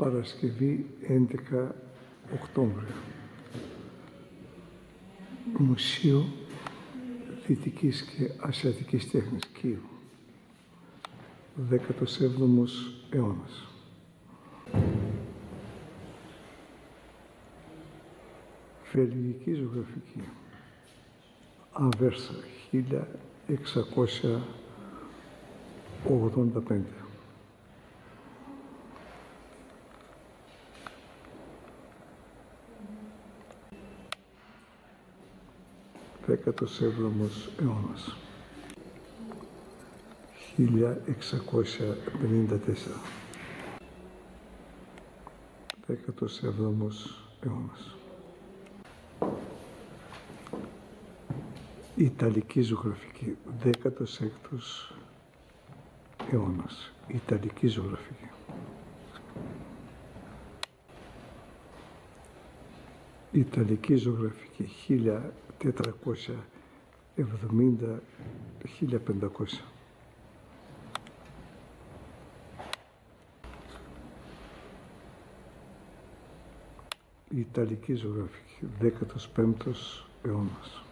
Παρασκευή 11 Οκτώβριο. Μουσείο Δυτικής και Ασιατικής Τέχνης Κίεβου. 17ος αιώνας. Βελγική ζωγραφική. Αβέρσα 1685. Δέκατος έβδομος αιώνας. 1654. Δέκατος έβδομος αιώνας. Ιταλική ζωγραφική, 16ος αιώνας. Ιταλική ζωγραφική. Ιταλική ζωγραφική, 1470-1500. Ιταλική ζωγραφική, 15ος αιώνας.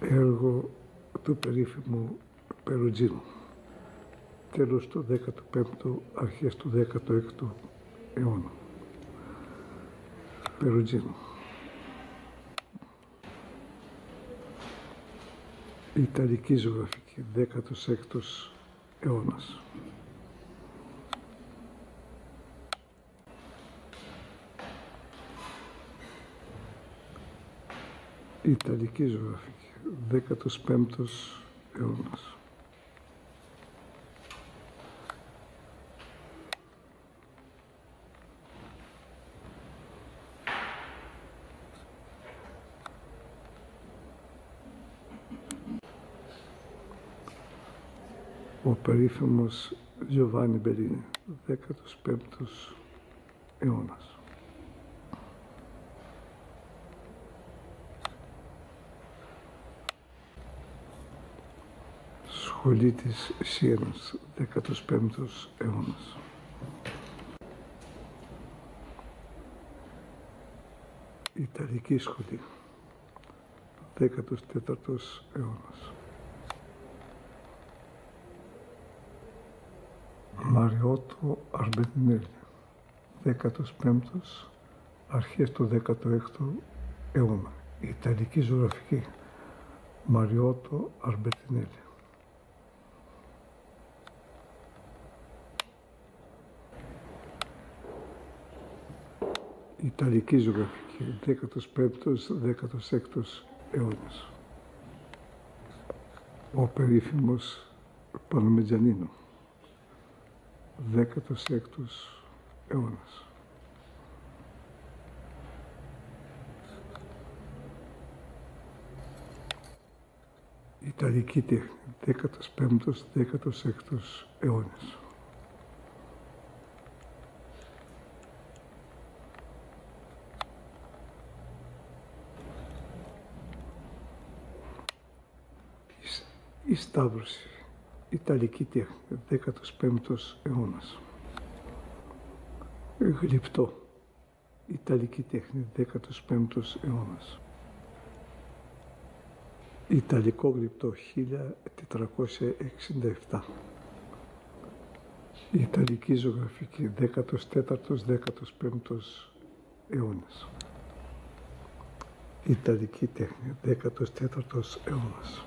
έργο του περίφημου Περουτζίνου. Τέλος του 15ου, αρχές του 16ου αιώνα. Περουτζίνου. Ιταλική ζωγραφική, 16ος αιώνας. Ιταλική ζωγραφική. 15ος αιώνας. Ο περίφημος Γιωβάνι Μπελίνη, 15ος αιώνας. σχολή της Σύρνας, 15ος αιώνας. Ιταλική σχολή, 14ος αιώνας. Μαριώτο Αρμπετινέλη, 15ος, αρχές του 16ου αιώνα. Ιταλική ζωγραφική, Μαριώτο Αρμπετινέλη. Ιταλική ζωγραφική, 15ος, 16ος αιώνας. Ο περίφημος Παρμετζανίνο, 16ος αιώνας. Ιταλική τέχνη, 15ος, 16ος αιώνας. Η Σταύρωση, Ιταλική τέχνη, 15ος αιώνας. Γλυπτό, Ιταλική τέχνη, 15ος αιώνας. Ιταλικό γλυπτό, 1467. Ιταλική ζωγραφική, 14ος-15ος αιώνας. Ιταλική τέχνη, 14ος αιώνας.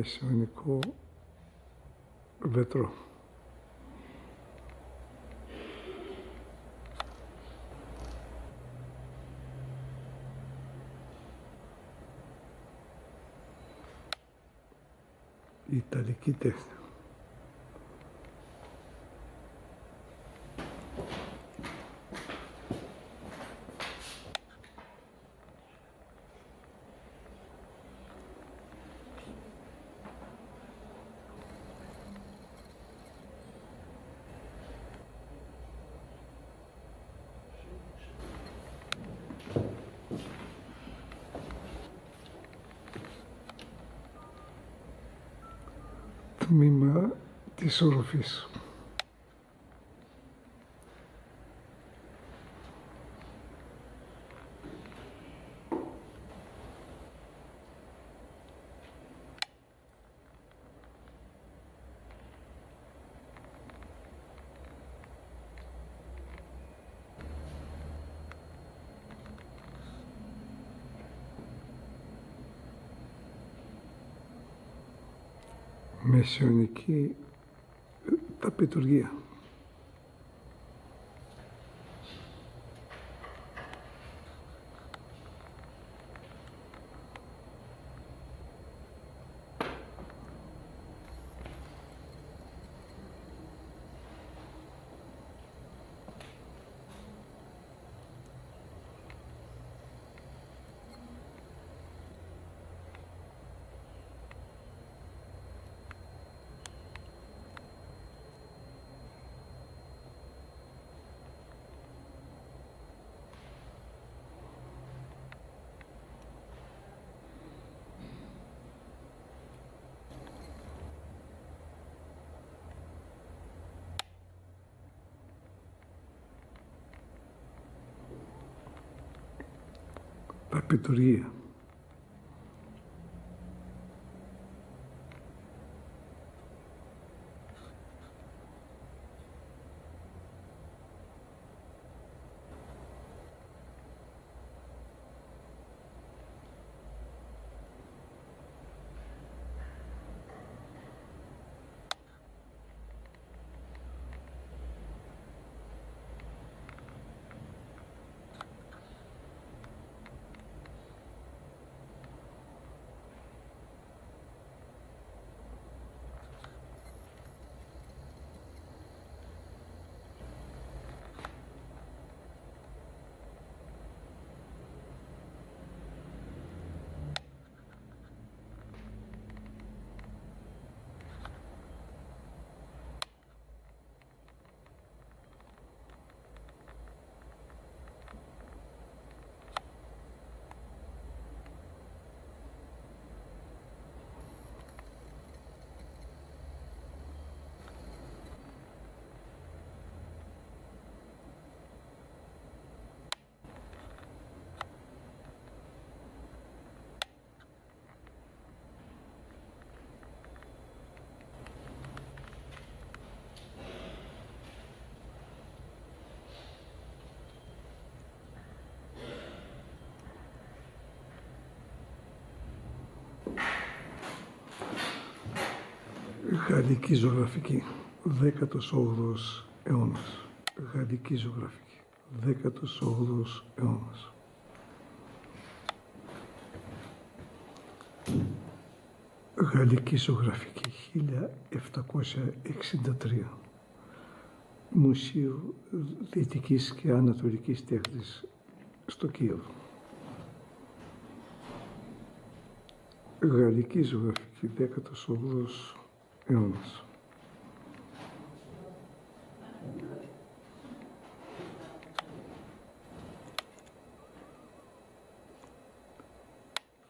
Μεσαιωνικό βετρό. Η Ιταλική τέχνη. Τμήμα της mencione aqui, tapeturgia. Pitoria. Γαλλική ζωγραφική, 18ος αιώνας. Γαλλική ζωγραφική, 18ος αιώνας. Γαλλική ζωγραφική, 1763. Μουσείο Δυτικής και Ανατολικής Τέχνης στο Κίεβο. Γαλλική ζωγραφική, 18ος αιώνας.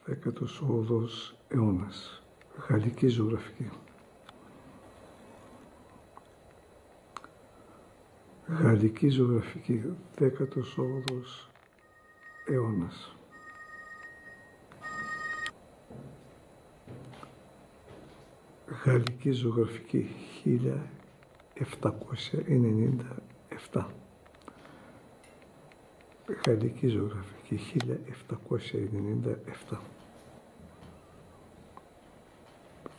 Δέκατος όγδος αιώνας. Γαλλική ζωγραφική. Γαλλική ζωγραφική. Δέκατος όγδος αιώνας. Γαλλική ζωγραφική 1797 Γαλλική ζωγραφική 1797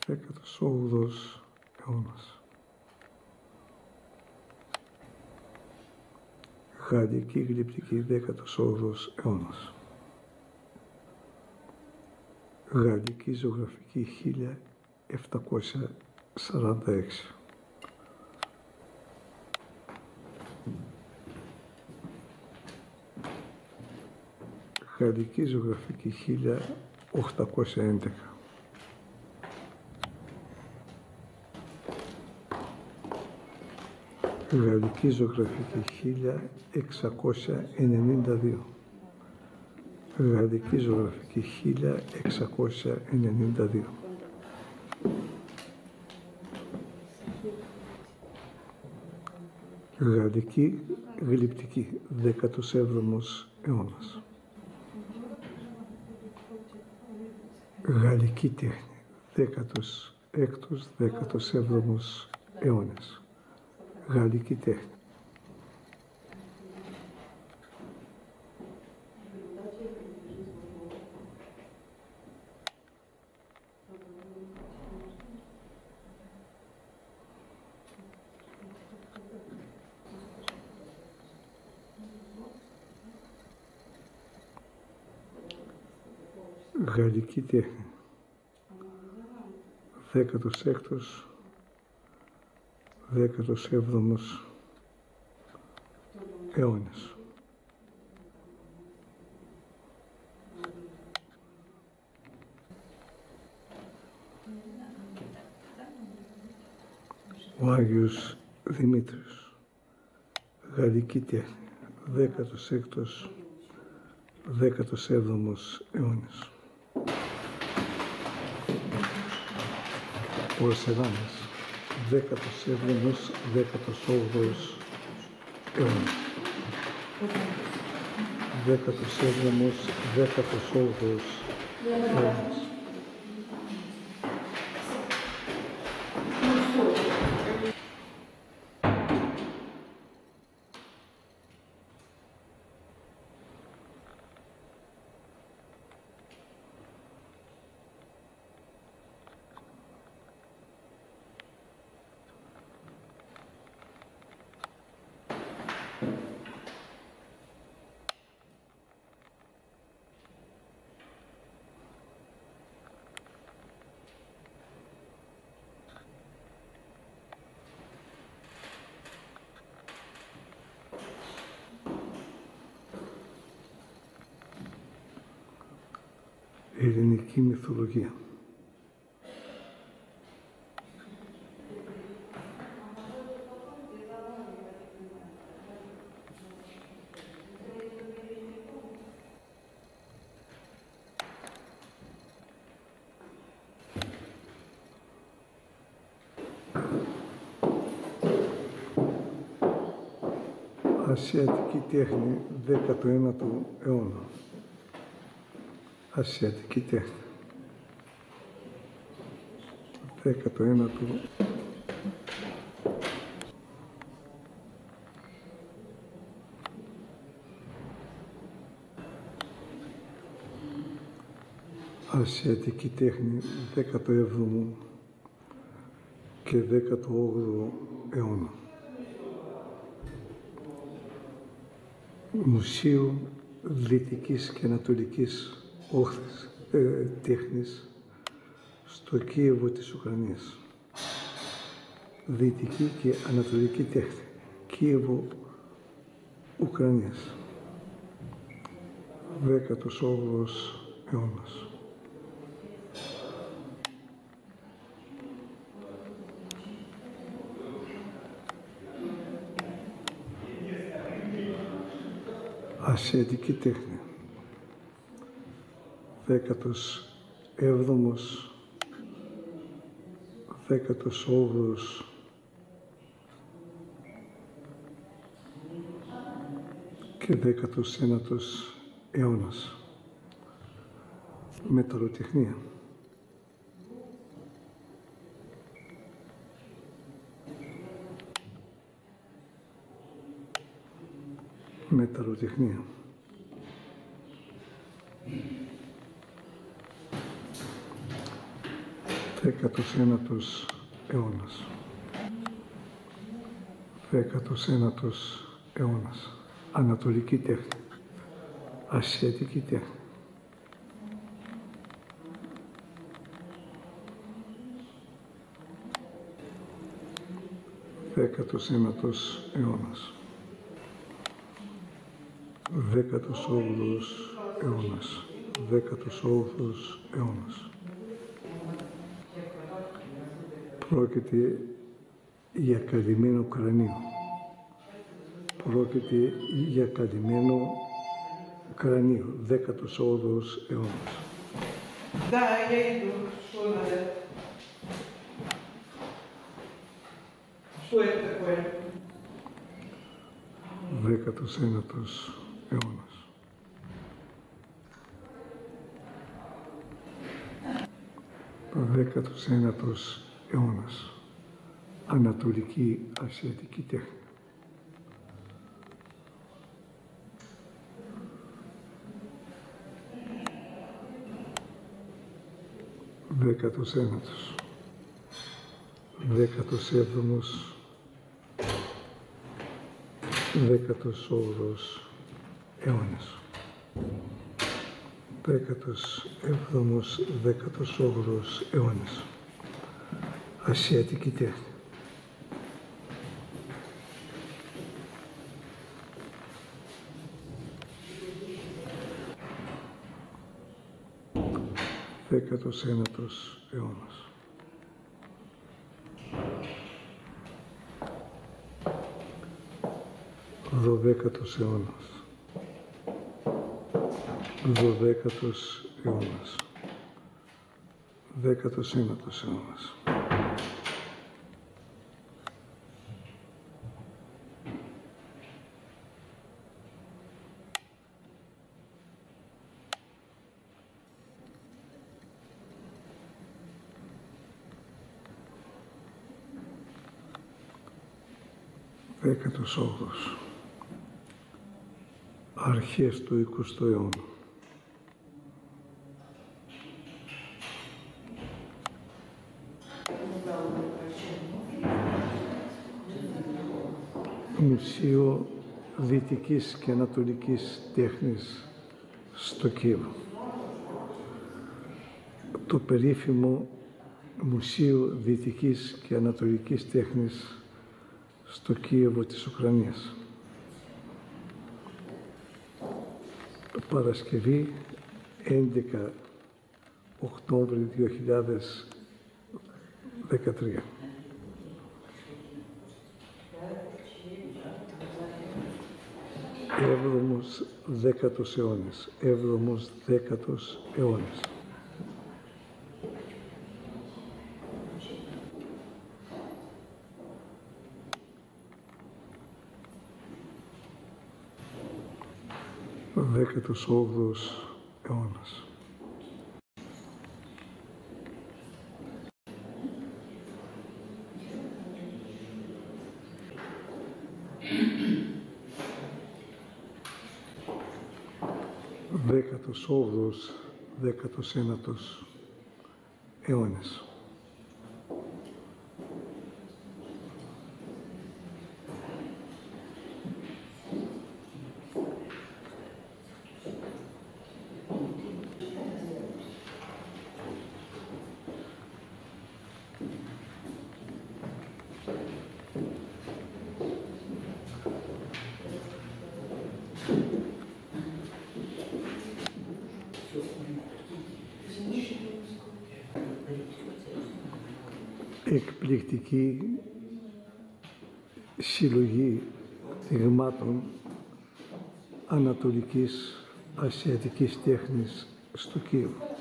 18ος αιώνας. Γαλλική γλυπτική 18ος αιώνας. Γαλλική ζωγραφική 746. Γαλλική ζωγραφική 1811. Γαλλική ζωγραφική 1692. Γαλλική ζωγραφική 1692. Γαλλική γλυπτική, 17ος αιώνας. Γαλλική τέχνη, 16ος, 17ος αιώνας. Γαλλική τέχνη. Γαλλική τέχνη. 16ος, 17ος αιώνας. Ο Άγιος Δημήτρης, Γαλλική τέχνη, 16ος, 17ος αιώνας. Πορσελάνας, 17ος, 18ος αιώνας. 17ος, 18ος αιώνας. Ελληνική μυθολογία. Ασιατική τέχνη 19ου αιώνα. Ασιατική τέχνη. 19ου Ασιατική τέχνη 17ου και 18ου αιώνα. Μουσείο Δυτικής και Ανατολικής όχθης ε, τέχνης στο Κίεβο της Ουκρανίας. Δυτική και Ανατολική τέχνη. Κίεβο Ουκρανίας. 18ος αιώνας. Ασιατική τέχνη. Δέκατος έβδομος, δέκατος όγδος, και δέκατος ένατος αιώνας. Μεταλλοτεχνία. Μεταλλοτεχνία. Δέκατος ένατος αιώνας. Δέκατος ένατος αιώνας. Ανατολική τέχνη. Ασιατική τέχνη. Δέκατος ένατος αιώνας. Δέκατος όγδος αιώνας. Δέκατος όγδος αιώνας. Πρόκειται για καλυμμένο κρανίο. Πρόκειται για καλυμμένο κρανίο. Δέκατος όγδος αιώνας. Да, я иду. Что надо? Что это такое? δέκατος ένατος αιώνας. Δέκατος ένατος αιώνας. Ανατολική ασιατική τέχνη. Δέκατος ένατος. Δέκατος έβδομος. Δέκατος όγδος αιώνας. Δέκατος έβδομος, δέκατος όγδος αιώνας. Ασιατική τέχνη. Δέκατος ένατος αιώνας. Δωδέκατος αιώνας. Δωδέκατος αιώνας. Δέκατος ένατος αιώνας. Δέκατος όγδος. Αρχές του 20ου αιώνα. Μουσείο Δυτικής και Ανατολικής Τέχνης στο Κίεβο. Το περίφημο Μουσείο Δυτικής και Ανατολικής Τέχνης στο Κίεβο της Ουκρανίας. Παρασκευή 11 Οκτώβρη 2013. Έβδομος δέκατος αιώνε. έβδομος δέκατος αιώνε. 18ος αιώνας. Δέκατος όγδος, δέκατος ένατος αιώνες. Εκπληκτική συλλογή δειγμάτων ανατολικής ασιατικής τέχνης στο Κίεβο.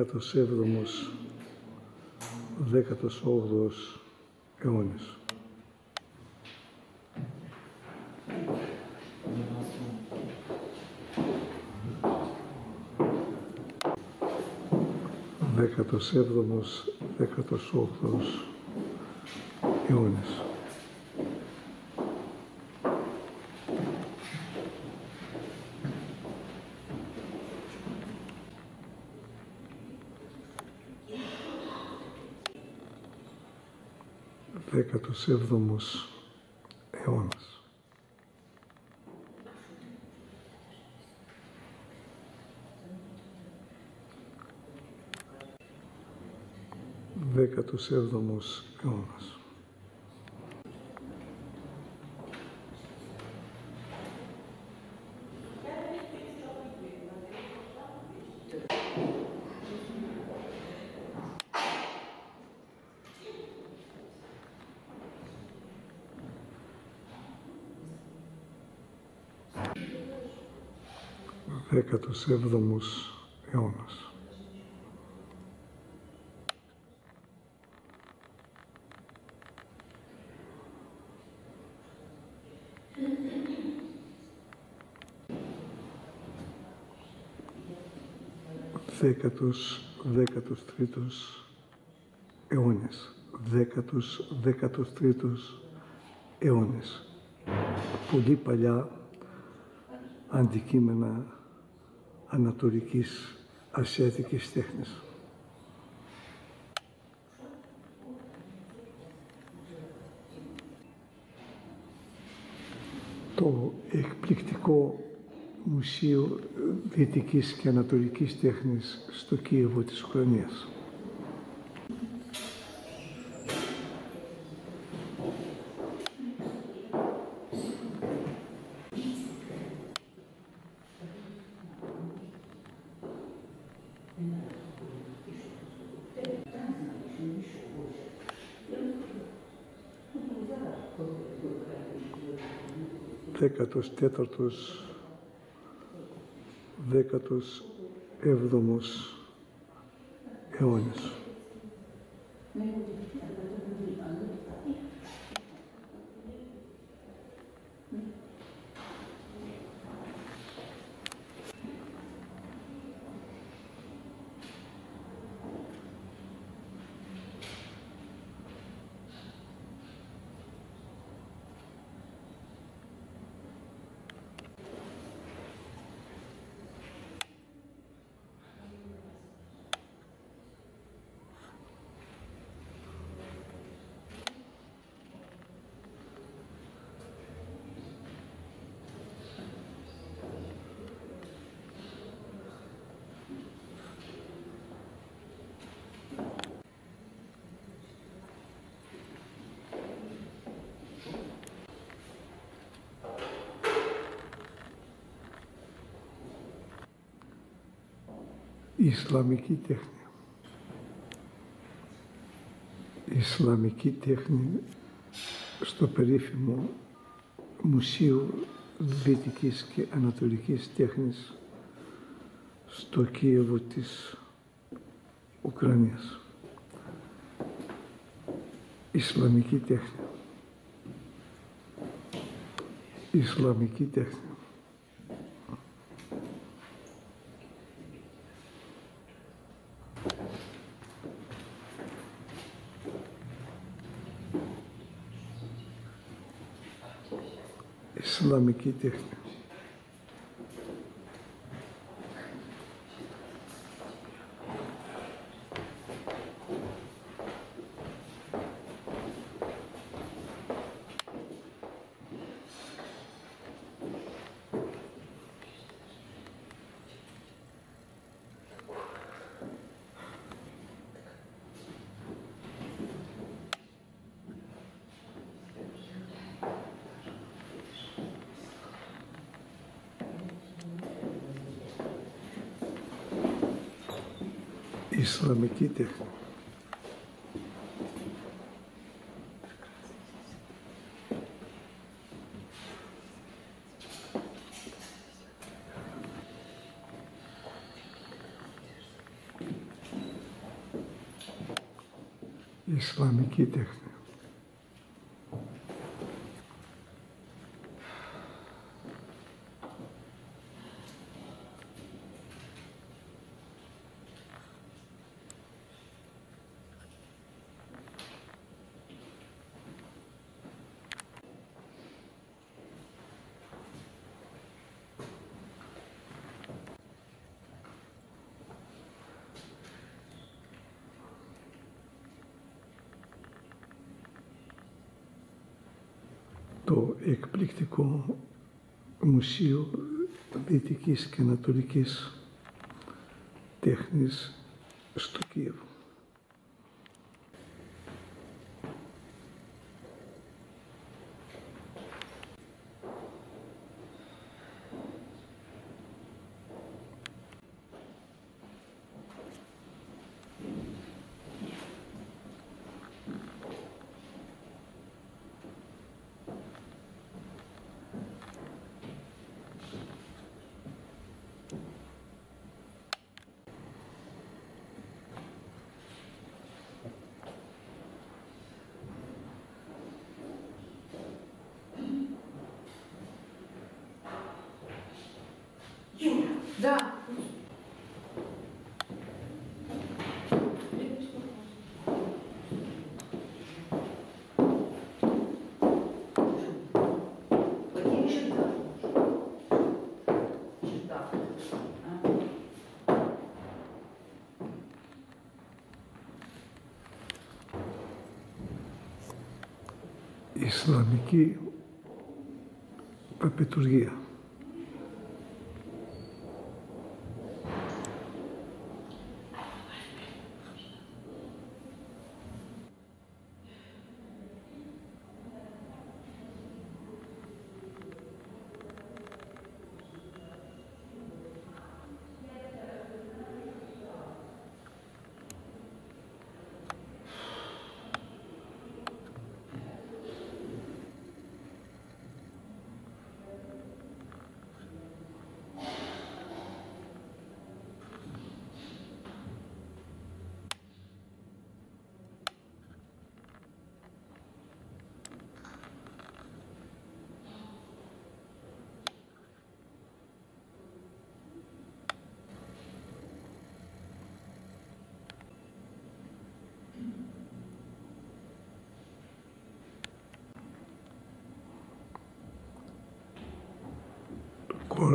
Δέκατος έβδομος, δέκατος όγδος αιώνες. Δέκατος έβδομος, δέκατος όγδος αιώνες. Δέκατος έβδομος αιώνας. Δέκατος έβδομος αιώνας. Δέκατος έβδομος αιώνας. Δέκατος, δέκατος τρίτος αιώνες. Δέκατος, δέκατος τρίτος αιώνες. Πολύ παλιά αντικείμενα ανατολικής ασιατικής τέχνης. Το εκπληκτικό Μουσείο Δυτικής και Ανατολικής Τέχνης στο Κίεβο της Ουκρανίας. Δέκατος τέταρτος, δέκατος έβδομος αιώνας. Η Ισλαμική τέχνη. Η Ισλαμική τέχνη στο περίφημο Μουσείο Δυτικής και Ανατολικής Τέχνης στο Κίεβο της Ουκρανίας. Ισλαμική τέχνη. Ισλαμική τέχνη. Ισλαμική τέχνη. Ισλαμική τέχνη. Ισλαμική τέχνη. το εκπληκτικό Μουσείο Δυτικής και Ανατολικής Τέχνης στο Κίεβο. Да. İslamiki Papeturgia.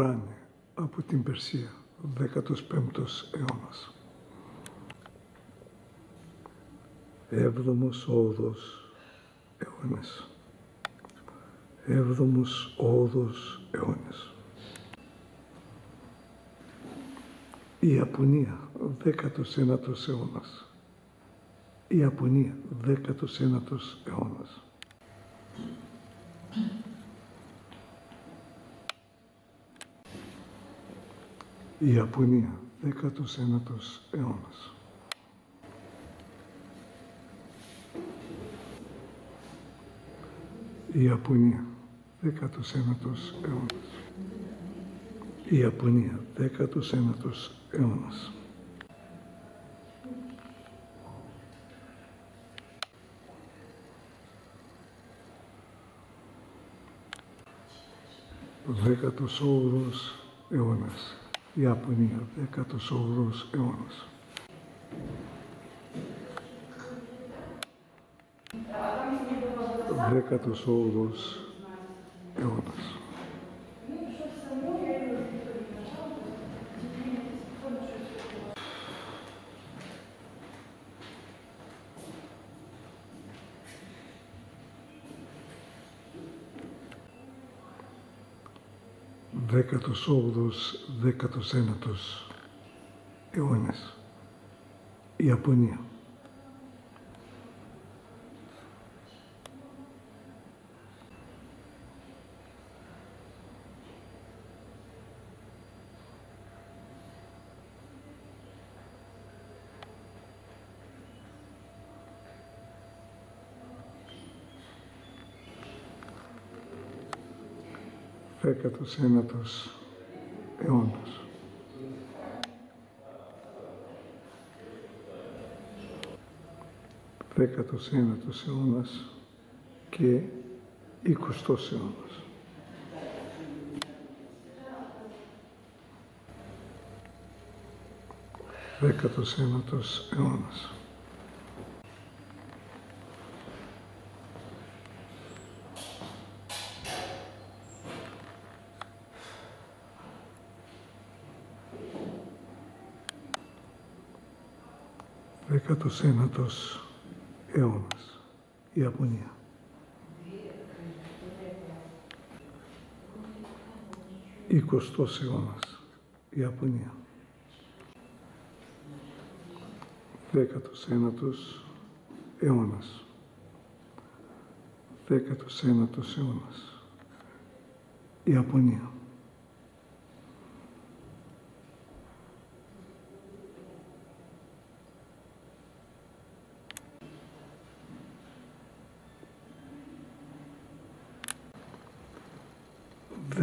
Κοράνι από την Περσία, 15ος αιώνας. Έβδομος όδος αιώνες. Έβδομος όδος αιώνες. Η Ιαπωνία, 19ος αιώνας. Η Ιαπωνία, 19ος αιώνας. Η Ιαπωνία, 19ος αιώνας. Η Ιαπωνία, 19ος αιώνας. Η Ιαπωνία, 19ος αιώνας. Δέκατος όγδος αιώνας. Η Ιαπωνία, 18ος αιώνας. Δέκατος όγδος αιώνας. Δέκατος όγδος, δέκατος ένατος αιώνας. Η Ιαπωνία. Δέκατος ένατος αιώνας. Δέκατος ένατος αιώνας και εικοστός αιώνας. Δέκατος ένατος αιώνας. Δέκατος ένατος αιώνας, η Ιαπωνία. Εικοστός αιώνας, η Ιαπωνία. Δέκατος ένατος αιώνας. Δέκατος ένατος αιώνας, η Ιαπωνία.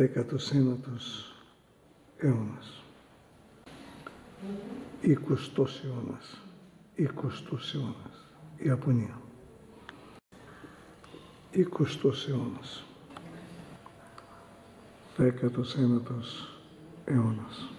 Δέκατος ένατος αιώνας. Εικοστός αιώνας. Εικοστός αιώνας. Η Ιαπωνία. Εικοστός αιώνας. Δέκατος ένατος αιώνας.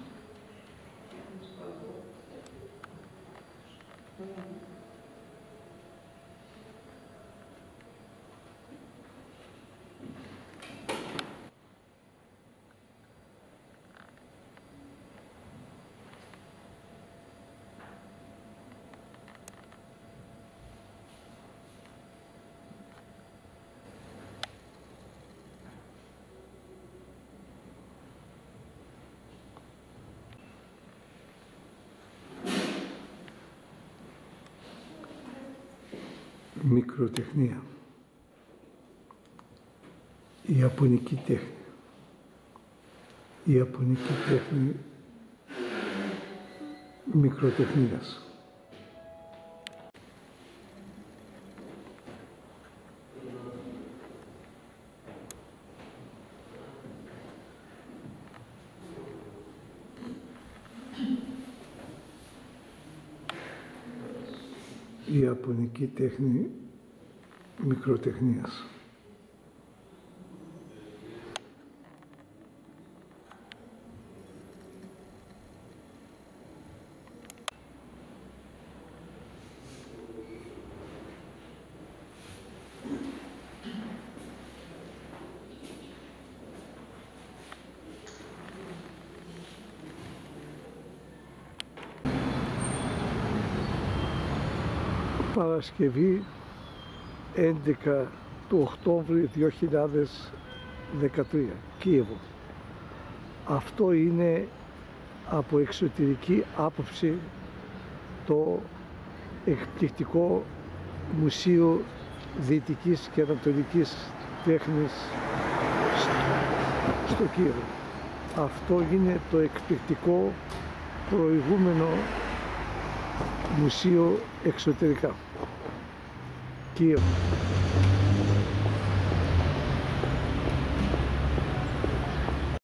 Μικροτεχνία. Η Ιαπωνική τέχνη. Η Ιαπωνική τέχνη μικροτεχνίας. η Ιαπωνική τέχνη μικροτεχνίας. Παρασκευή 11 του Οκτώβρη 2013 Κίεβο. Αυτό είναι από εξωτερική άποψη το εκπληκτικό Μουσείο Δυτικής και Ανατολικής Τέχνης στο Κίεβο. Αυτό είναι το εκπληκτικό προηγούμενο μουσείο εξωτερικά. Κίεβο.